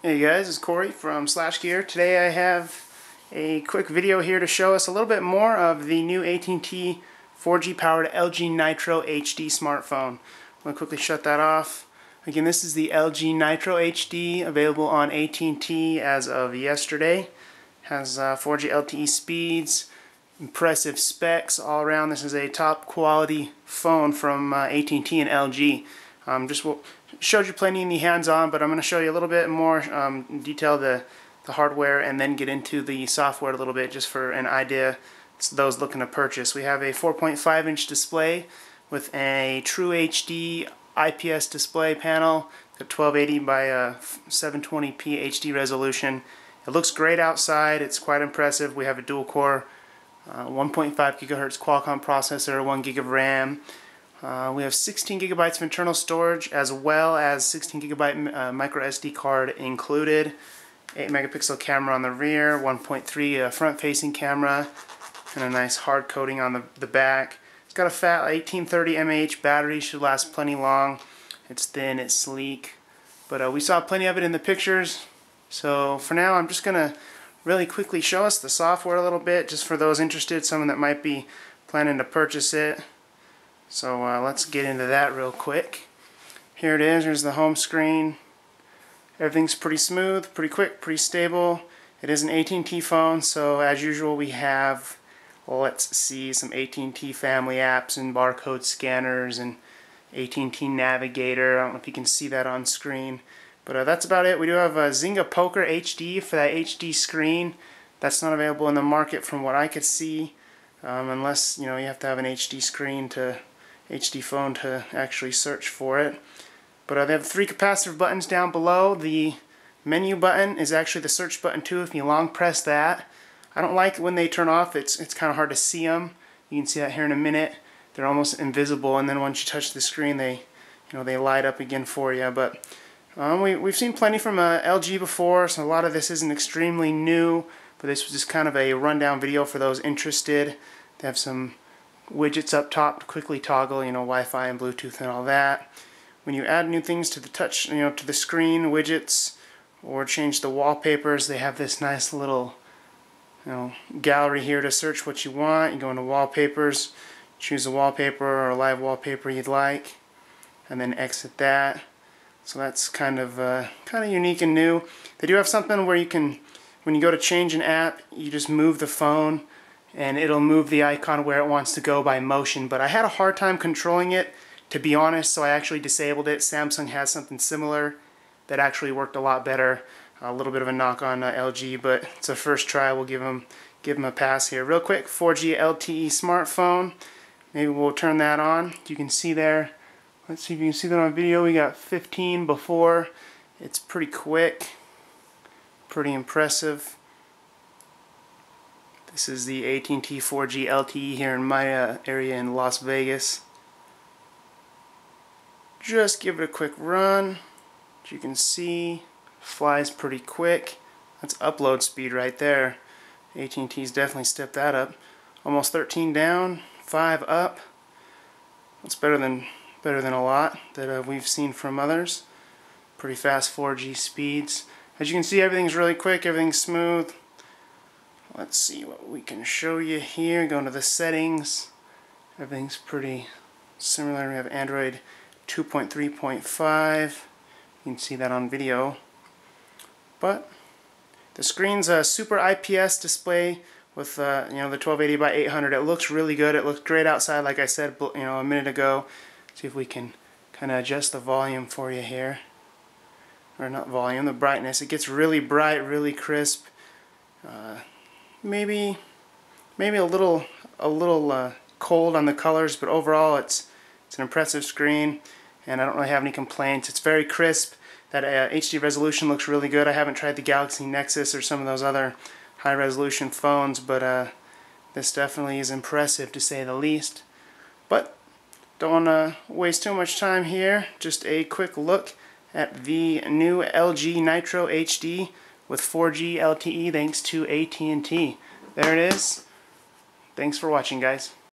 Hey guys, it's Corey from SlashGear. Today I have a quick video here to show us a little bit more of the new AT&T 4G powered LG Nitro HD smartphone. I'm going to quickly shut that off. Again, this is the LG Nitro HD available on AT&T as of yesterday. Has uh, 4G LTE speeds, impressive specs all around. This is a top quality phone from uh, AT&T and LG. Um, just showed you plenty in the hands-on, but I'm going to show you a little bit more um, detail the the hardware and then get into the software a little bit just for an idea to those looking to purchase. We have a 4.5 inch display with a True HD IPS display panel, the 1280 by a 720p HD resolution. It looks great outside. It's quite impressive. We have a dual core uh, 1.5 gigahertz Qualcomm processor, 1 gig of RAM. Uh, we have 16 gigabytes of internal storage as well as 16 gigabyte uh, micro SD card included. 8 megapixel camera on the rear, 1.3 uh, front facing camera, and a nice hard coating on the, the back. It's got a fat 1830 mAh battery, should last plenty long. It's thin, it's sleek, but uh, we saw plenty of it in the pictures. So for now, I'm just going to really quickly show us the software a little bit, just for those interested, someone that might be planning to purchase it. So uh, let's get into that real quick. Here it is, here's the home screen. Everything's pretty smooth, pretty quick, pretty stable. It is an AT&T phone, so as usual we have, let's see, some AT&T family apps and barcode scanners and AT&T Navigator. I don't know if you can see that on screen. But uh, that's about it. We do have a Zynga Poker HD for that HD screen. That's not available in the market from what I could see, um, unless you know you have to have an HD screen to HD phone to actually search for it. But uh, they have three capacitive buttons down below. The menu button is actually the search button too if you long press that. I don't like when they turn off. It's, it's kind of hard to see them. You can see that here in a minute. They're almost invisible and then once you touch the screen they you know they light up again for you. But um, we, we've seen plenty from uh, LG before so a lot of this isn't extremely new but this was just kind of a rundown video for those interested. They have some widgets up top to quickly toggle, you know, Wi-Fi and Bluetooth and all that when you add new things to the touch, you know, to the screen widgets or change the wallpapers, they have this nice little you know, gallery here to search what you want. You go into wallpapers, choose a wallpaper or a live wallpaper you'd like, and then exit that. So that's kind of uh, kind of unique and new. They do have something where you can, when you go to change an app, you just move the phone and it'll move the icon where it wants to go by motion. But I had a hard time controlling it to be honest, so I actually disabled it. Samsung has something similar that actually worked a lot better. A little bit of a knock on uh, LG, but it's a first try. We'll give them give them a pass here. Real quick, 4G LTE smartphone. Maybe we'll turn that on. You can see there. Let's see if you can see that on video. We got 15 before. It's pretty quick, pretty impressive. This is the AT&T 4G LTE here in my uh, area in Las Vegas just give it a quick run. As you can see, flies pretty quick. That's upload speed right there. AT&T's definitely stepped that up. Almost 13 down, 5 up. That's better than better than a lot that uh, we've seen from others. Pretty fast 4G speeds. As you can see, everything's really quick, everything's smooth. Let's see what we can show you here. Go into the settings. Everything's pretty similar. We have Android 2.3.5 you can see that on video. But the screen's a super IPS display with uh, you know the 1280 by 800 it looks really good. It looks great outside like I said you know a minute ago. See if we can kind of adjust the volume for you here. Or not volume the brightness. It gets really bright really crisp. Uh, maybe maybe a little a little uh, cold on the colors but overall it's it's an impressive screen and I don't really have any complaints. It's very crisp. That uh, HD resolution looks really good. I haven't tried the Galaxy Nexus or some of those other high resolution phones, but uh, this definitely is impressive to say the least. But don't want to waste too much time here. Just a quick look at the new LG Nitro HD with 4G LTE thanks to AT&T. There it is. Thanks for watching guys.